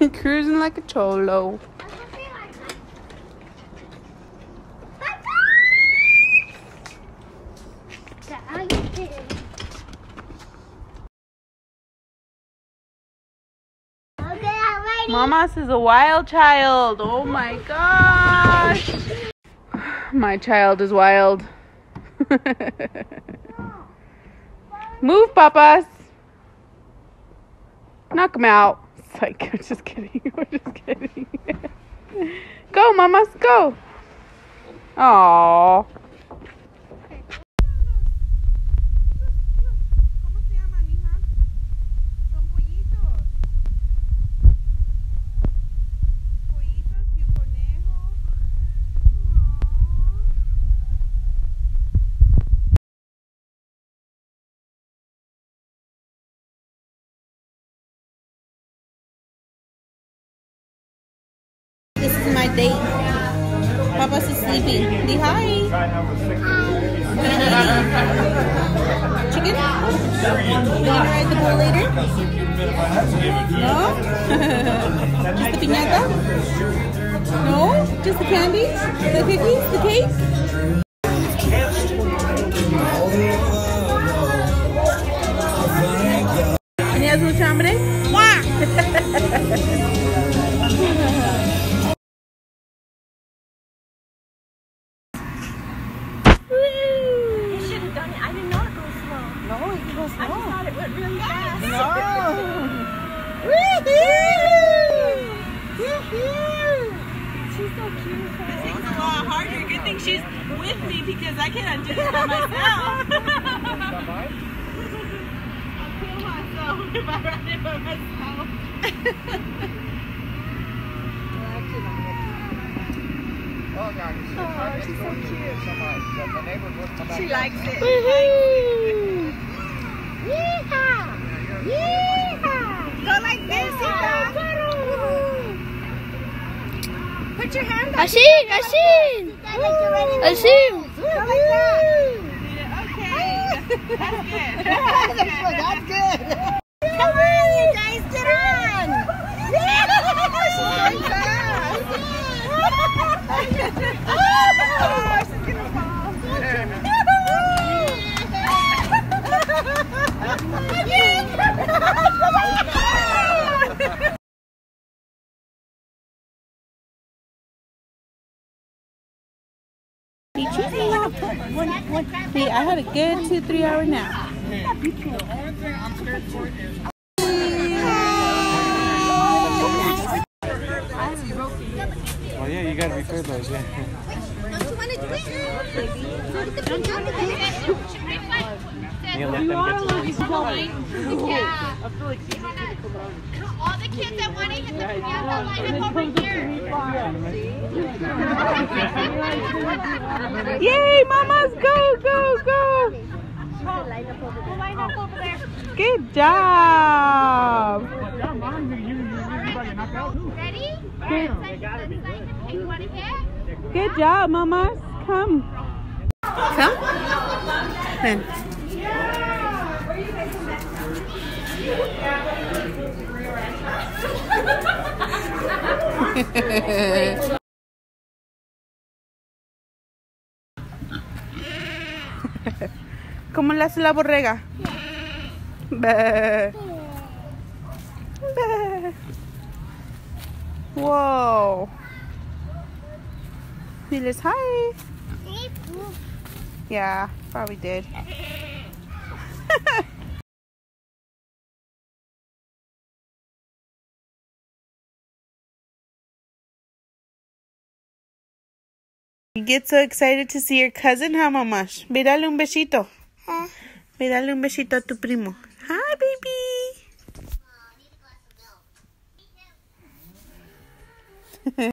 Cruising like a cholo. Mamas is a wild child. Oh my gosh. My child is wild. Move, papas. Knock him out. Like, we're just kidding. We're just kidding. go, mamas, go. Aww. My date. Papa's is sleeping. Say hi. Chicken? You gonna ride the bull later? No? Just the piñata? No? Just the candies? The cookies? The cake? No, it goes I just thought it went really fast. She's so cute. This thing's a lot harder. Good thing she's with me because I can't do it by myself. I'll kill myself if I ride it by myself. Oh, God, oh, she's so cute. She likes it. Go like this, Put your hand up. Así, así, así. Okay. That's good. That's good. Come on, you guys, get on. See, I had a good two, three hour nap. Well, yeah, you gotta refill those, yeah. You let them get to All the kids that want to hit the piñata, line up over here. Yay, mamas, go, go, go. Line up over there. Good job. Ready? Alright, let's hit? Good job, mamas. Come. Come. Then. ¿Cómo le hace la borrega? Bé. Bé. Wow. Diles hi. Yeah, probably did. You get so excited to see your cousin, huh, mamash? Ve dale un besito. Ve dale un besito a tu primo. Baby.